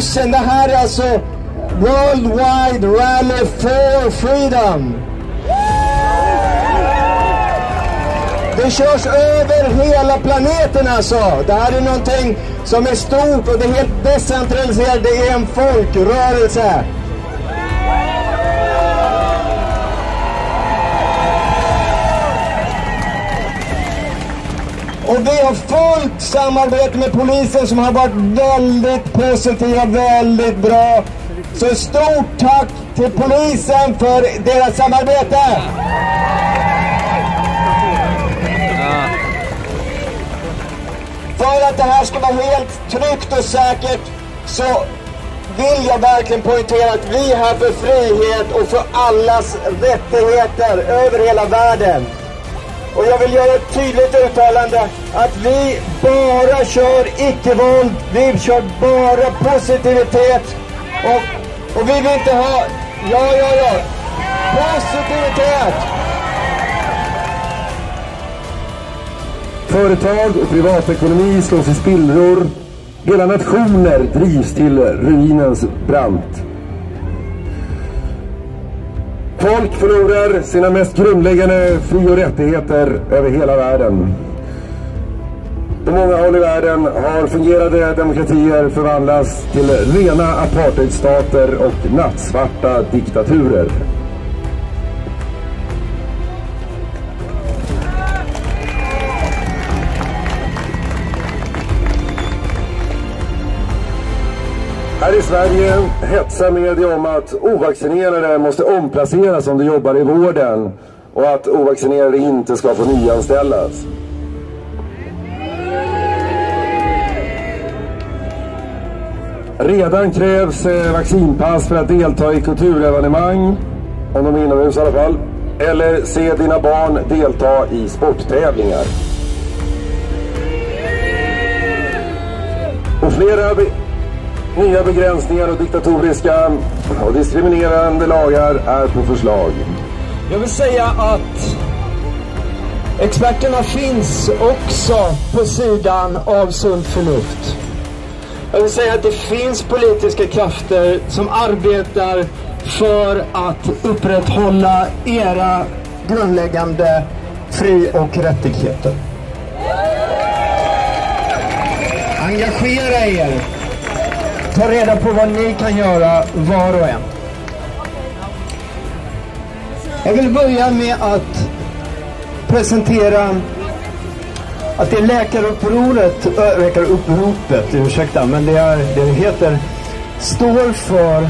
Marschen, det här är alltså Worldwide Rally for Freedom. Det körs över hela planeten alltså. Det här är någonting som är stort och det är helt decentraliserat. Det är en folkrörelse. Och vi har fullt samarbete med polisen som har varit väldigt positiva, väldigt bra. Så stort tack till polisen för deras samarbete! För att det här ska vara helt tryggt och säkert så vill jag verkligen poängtera att vi är här för frihet och för allas rättigheter över hela världen. Och jag vill göra ett tydligt uttalande att vi bara kör icke-våld, vi kör bara positivitet och, och vi vill inte ha, ja, ja, ja, positivitet! Företag och privatekonomi slås i spillror. Hela nationer drivs till ruinens brant. Folk förlorar sina mest grundläggande fri och rättigheter över hela världen. På många håll i världen har fungerande demokratier förvandlats till rena apartheidstater och nattsvarta diktaturer. Sverige hetsar media om att ovaccinerade måste omplaceras om de jobbar i vården och att ovaccinerade inte ska få nyanställas. Redan krävs eh, vaccinpass för att delta i kulturevenemang, om de är inomhus i alla fall, eller se dina barn delta i sporttävlingar. Och flera nya begränsningar och diktatoriska och diskriminerande lagar är på förslag. Jag vill säga att experterna finns också på sidan av sunt förnuft. Jag vill säga att det finns politiska krafter som arbetar för att upprätthålla era grundläggande fri och rättigheter. Engagera er. Ta reda på vad ni kan göra var och en. Jag vill börja med att presentera att det läkarupproret, äh, läkaruppropet, ursäkta, men det, är, det heter, står för,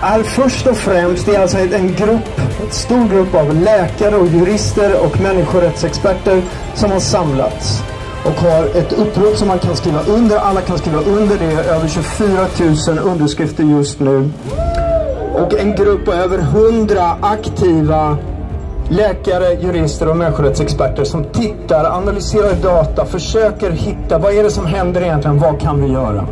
är först och främst, det är alltså en grupp, en stor grupp av läkare och jurister och människorättsexperter som har samlats och har ett upprop som man kan skriva under. Alla kan skriva under. Det är över 24 000 underskrifter just nu. Och en grupp på över 100 aktiva läkare, jurister och människorättsexperter som tittar, analyserar data, försöker hitta vad är det som händer egentligen, vad kan vi göra?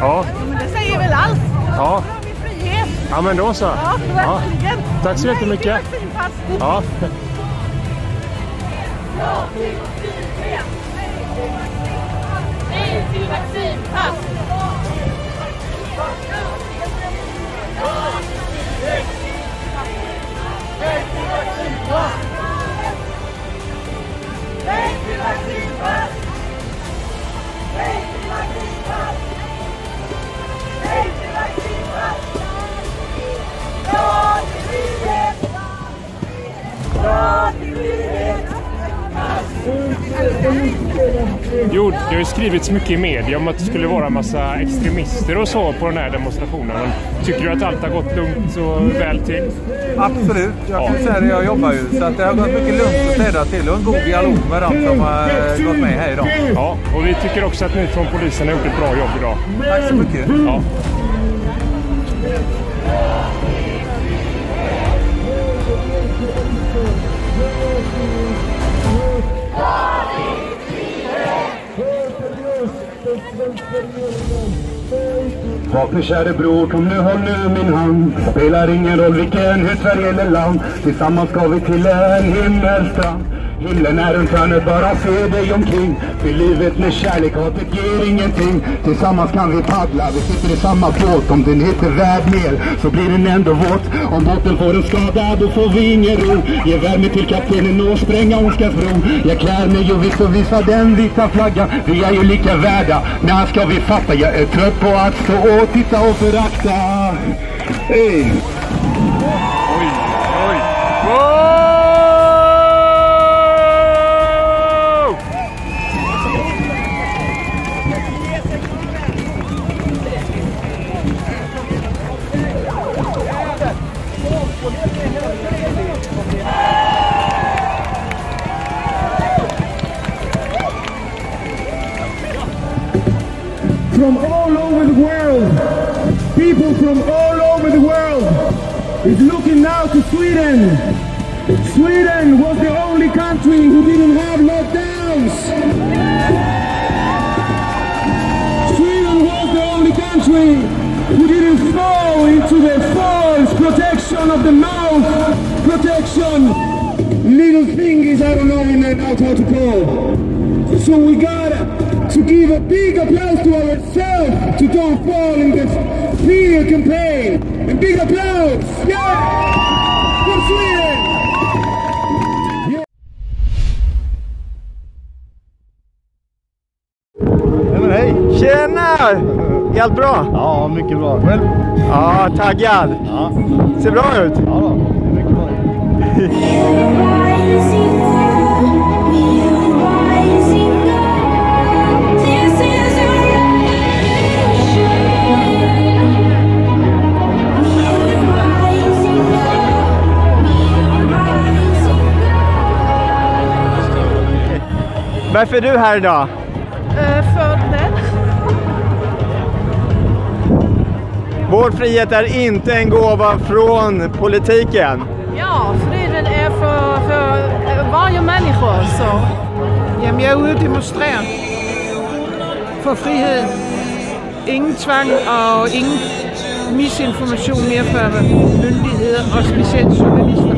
Ja. det säger väl allt. Ja. Frihet. Ja, men då så. Ja, verkligen. Tack så jättemycket. Nej till vaccinpass. Ja. Till vaccinpass! Nej till vaccinpass! Jo, det har ju skrivits mycket i media om att det skulle vara en massa extremister och så på den här demonstrationen. Tycker du att allt har gått lugnt och väl till? Absolut, jag kan säga det. Jag jobbar ju. Så att det har gått mycket lugnt och städat till och en god dialog med dem som har eh, gått med här idag. Ja, och vi tycker också att ni från polisen har gjort ett bra jobb idag. Tack så mycket. Ja. Vakna käre bror, kom nu håll nu min hand. Spelar ingen roll vilken hud, Sverige eller land. Tillsammans ska vi till en himmelstrand. Himlen är runt hörnet, bara se dig omkring. Fyll livet med kärlek, hatet ger ingenting. Tillsammans kan vi paddla, vi sitter i samma båt. Om den heter värld mer, så blir den ändå våt. Om båten får en skada, då får vi ingen ro. Ge värme till kaptenen och spränga ondskans bro Jag klär mig och vitt och visar den vita flaggan. Vi är ju lika värda, när ska vi fatta? Jag är trött på att stå och titta och förakta. Hey. From all over the world, people from all over the world is looking now to Sweden. Sweden was the only country who didn't have lockdowns. Sweden was the only country who didn't fall into the false protection of the mouth protection. Little fingers, I don't know even how to call. So we gotta to give a big applause to ourselves to don't fall in this fear campaign. And big applause! Yeah! From Sweden! Tjena! Är allt bra? Mycket bra. Själv? Ja, taggad. Ja. Ser bra ut. Ja, då. det är mycket bra. Varför är du här idag? Vår frihet är inte en gåva från politiken. Ja, friden är för, för eh, varje människa. Så. Jamen, jeg er ude og demonstrere for frihed. Ingen tvang og ingen misinformation mere fra myndigheder og specielt journalister.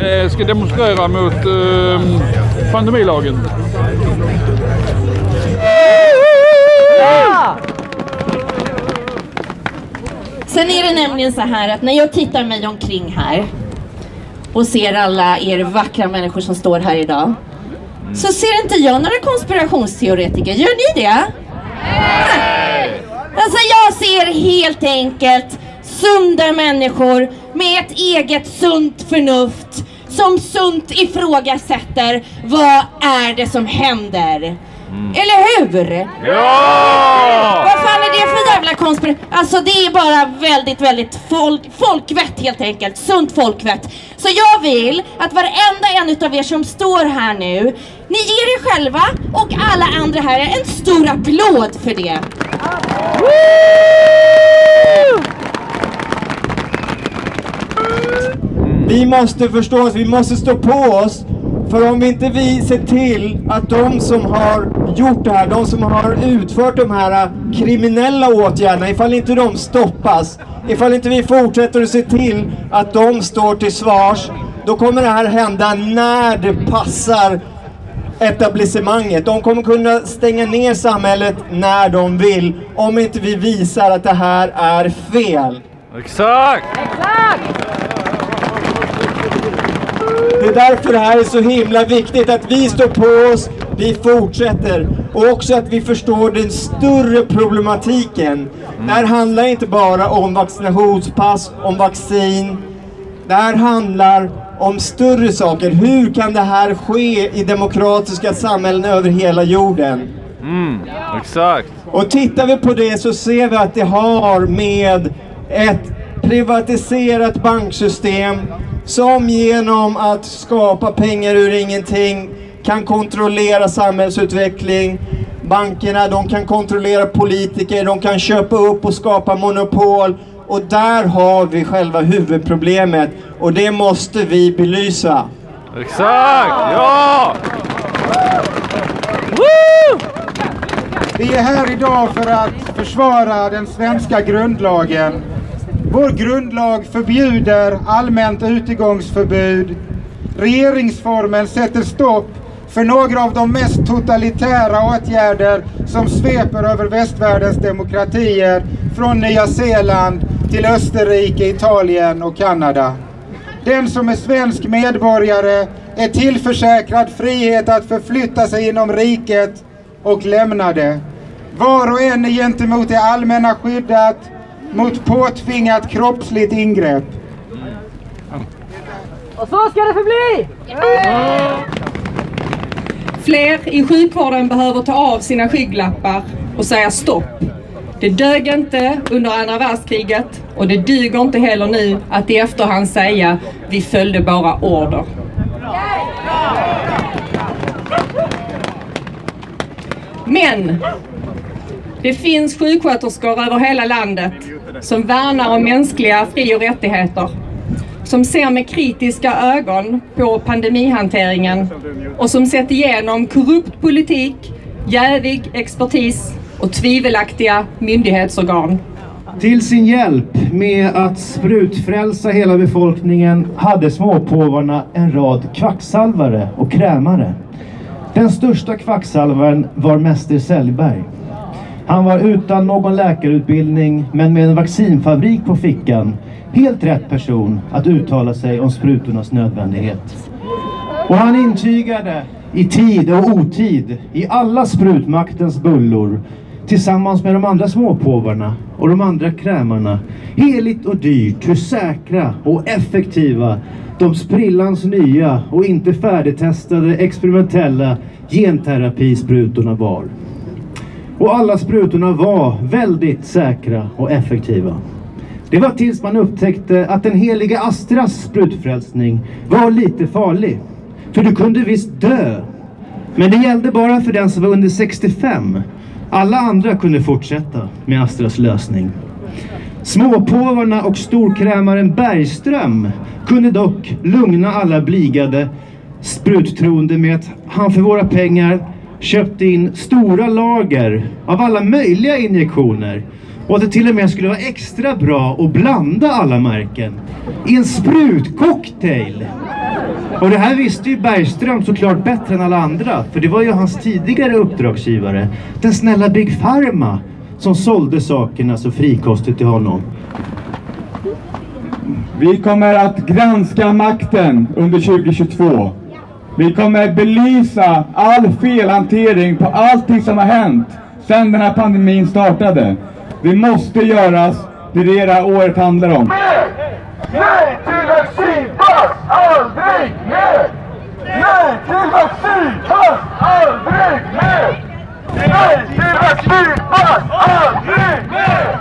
Jag ska demonstrera mot eh, pandemilagen. Sen är det nämligen så här att när jag tittar mig omkring här och ser alla er vackra människor som står här idag så ser inte jag några konspirationsteoretiker. Gör ni det? Nej! Alltså jag ser helt enkelt sunda människor med ett eget sunt förnuft som sunt ifrågasätter vad är det som händer. Eller hur? Ja! Vad fan är det för jävla konspiration? Alltså det är bara väldigt, väldigt folk, folkvett helt enkelt. Sunt folkvett. Så jag vill att varenda en utav er som står här nu, ni ger er själva och alla andra här en stor applåd för det. Vi måste förstå oss, vi måste stå på oss. För om inte vi ser till att de som har gjort det här, de som har utfört de här kriminella åtgärderna, ifall inte de stoppas, ifall inte vi fortsätter att se till att de står till svars, då kommer det här hända när det passar etablissemanget. De kommer kunna stänga ner samhället när de vill, om inte vi visar att det här är fel. Exakt! Det är därför det här är så himla viktigt att vi står på oss, vi fortsätter och också att vi förstår den större problematiken. Det här handlar inte bara om vaccinationspass, om vaccin. Det här handlar om större saker. Hur kan det här ske i demokratiska samhällen över hela jorden? Mm, exakt. Och tittar vi på det så ser vi att det har med ett privatiserat banksystem som genom att skapa pengar ur ingenting kan kontrollera samhällsutveckling. Bankerna de kan kontrollera politiker, de kan köpa upp och skapa monopol. Och där har vi själva huvudproblemet och det måste vi belysa. Exakt! Ja! Vi är här idag för att försvara den svenska grundlagen. Vår grundlag förbjuder allmänt utegångsförbud. Regeringsformen sätter stopp för några av de mest totalitära åtgärder som sveper över västvärldens demokratier från Nya Zeeland till Österrike, Italien och Kanada. Den som är svensk medborgare är tillförsäkrad frihet att förflytta sig inom riket och lämna det. Var och en är gentemot det allmänna skyddat mot påtvingat kroppsligt ingrepp. Och så ska det förbli! Fler i sjukvården behöver ta av sina skygglappar och säga stopp. Det dög inte under andra världskriget och det duger inte heller nu att i efterhand säga vi följde bara order. Men Det finns sjuksköterskor över hela landet som värnar om mänskliga fri och rättigheter. Som ser med kritiska ögon på pandemihanteringen och som sett igenom korrupt politik, jävig expertis och tvivelaktiga myndighetsorgan. Till sin hjälp med att sprutfrälsa hela befolkningen hade småpåvarna en rad kvacksalvare och krämare. Den största kvacksalvaren var Mäster Sällberg. Han var utan någon läkarutbildning men med en vaccinfabrik på fickan helt rätt person att uttala sig om sprutornas nödvändighet. Och han intygade i tid och otid i alla sprutmaktens bullor tillsammans med de andra småpåvarna och de andra krämarna heligt och dyrt hur säkra och effektiva de sprillans nya och inte färdigtestade experimentella genterapisprutorna var. Och alla sprutorna var väldigt säkra och effektiva. Det var tills man upptäckte att den heliga Astras sprutfrälsning var lite farlig. För du kunde visst dö. Men det gällde bara för den som var under 65. Alla andra kunde fortsätta med Astras lösning. Småpåvarna och storkrämaren Bergström kunde dock lugna alla bligade spruttroende med att han för våra pengar köpte in stora lager av alla möjliga injektioner och att det till och med skulle vara extra bra att blanda alla märken i en sprutcocktail. Och det här visste ju Bergström såklart bättre än alla andra för det var ju hans tidigare uppdragsgivare, den snälla Big Pharma, som sålde sakerna så frikostigt till honom. Vi kommer att granska makten under 2022. Vi kommer belysa all felhantering på allting som har hänt sedan den här pandemin startade. Det måste göras. Det är det det här året handlar om. Nej till vaccinpass! Aldrig mer! Nej till vaccinpass! Aldrig mer! Nej till vaccinpass! Aldrig mer!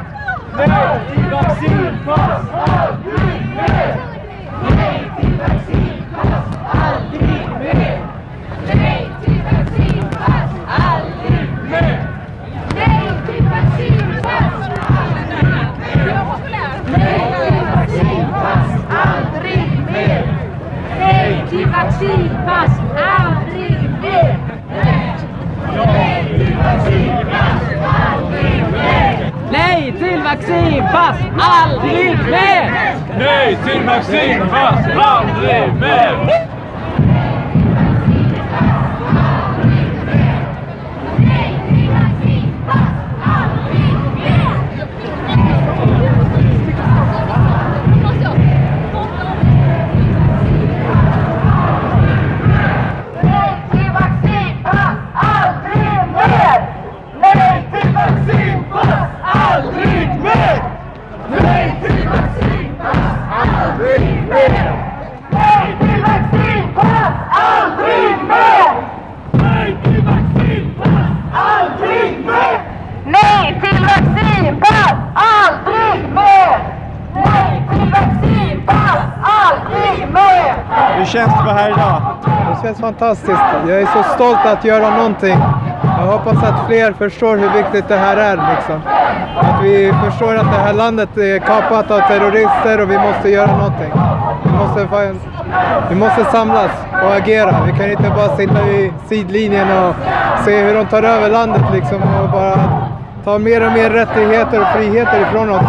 Nej till vaccinpass! Aldrig mer! Nej till vaccinpass! Aldrig mer! Nej till vaccinpass! Aldrig mer! Nej till vaccinpass! Aldrig mer! Nej till vaccinpass! Aldrig mer! Nej till vaccinpass! Aldrig mer! Nej till vaccinpass! Aldrig mer! Nej till vaccinpass! Aldrig mer! Nej till vaccinpass! Aldrig mer! Nej till vaccinpass! Aldrig mer! Hur känns det att vara här idag? Det känns fantastiskt. Jag är så stolt att göra någonting. Jag hoppas att fler förstår hur viktigt det här är. Liksom. Vi förstår att det här landet är kapat av terrorister och vi måste göra någonting. Vi måste, vi måste samlas och agera. Vi kan inte bara sitta i sidlinjen och se hur de tar över landet liksom, och bara ta mer och mer rättigheter och friheter ifrån oss.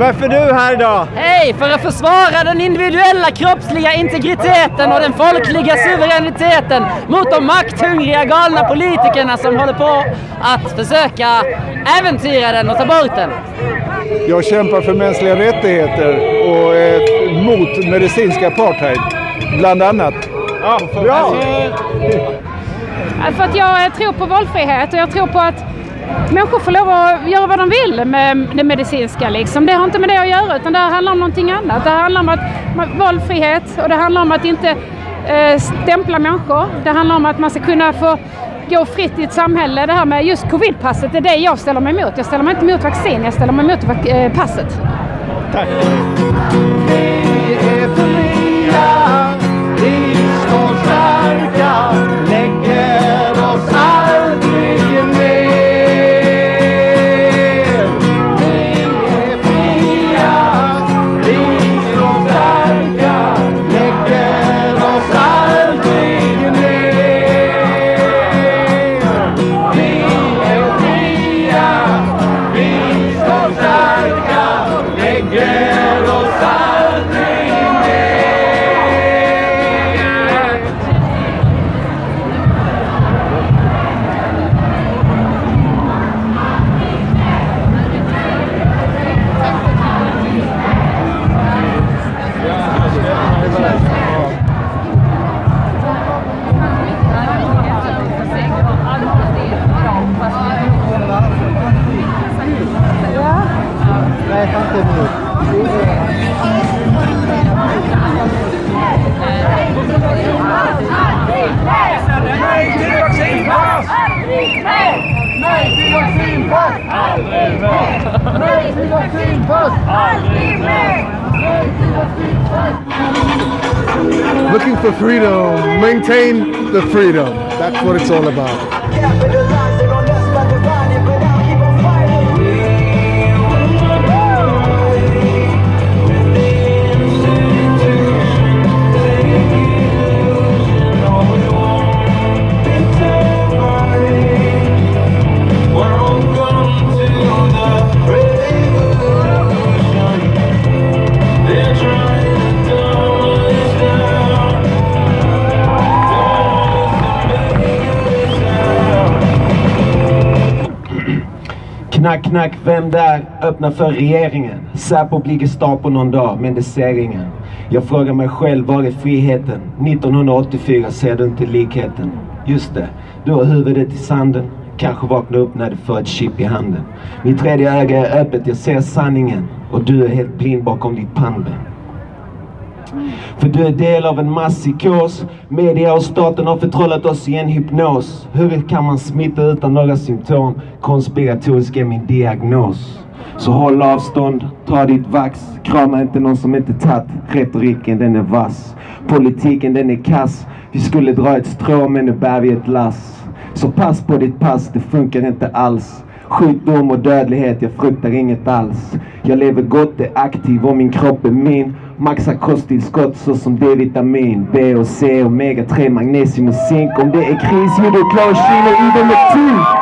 Varför är du här idag? Hej! För att försvara den individuella kroppsliga integriteten och den folkliga suveräniteten mot de makthungriga galna politikerna som håller på att försöka äventyra den och ta bort den. Jag kämpar för mänskliga rättigheter och eh, mot medicinsk apartheid, bland annat. Ja, bra! För att jag tror på valfrihet och jag tror på att människor får lov att göra vad de vill med det medicinska. Liksom. Det har inte med det att göra utan det här handlar om någonting annat. Det handlar om att, valfrihet och det handlar om att inte eh, stämpla människor. Det handlar om att man ska kunna få gå fritt i ett samhälle. Det här med just covidpasset, det är det jag ställer mig emot. Jag ställer mig inte emot vaccin, jag ställer mig emot eh, passet. Tack! the freedom. That's what it's all about. Knack, knack, vem där? Öppna för regeringen. Säpo blir på någon dag, men det ser ingen. Jag frågar mig själv, var är friheten? 1984 ser du inte likheten. Just det, du har huvudet i sanden. Kanske vakna upp när du får ett chip i handen. Mitt tredje öga är öppet, jag ser sanningen. Och du är helt blind bakom ditt pannben. För du är del av en masspsykos. Media och staten har förtrollat oss i en hypnos. Hur kan man smitta utan några symptom? Konspiratorisk är min diagnos. Så håll avstånd, ta ditt vax. Krama inte någon som inte tatt. Retoriken den är vass. Politiken den är kass. Vi skulle dra ett strå men nu bär vi ett lass. Så pass på ditt pass, det funkar inte alls. Sjukdom och dödlighet, jag fruktar inget alls. Jag lever gott, är aktiv och min kropp är min. Maxa kosttillskott såsom D-vitamin, B och C, omega 3, magnesium och zink. Om det är kris, judo, klar, kilo, ivermectin.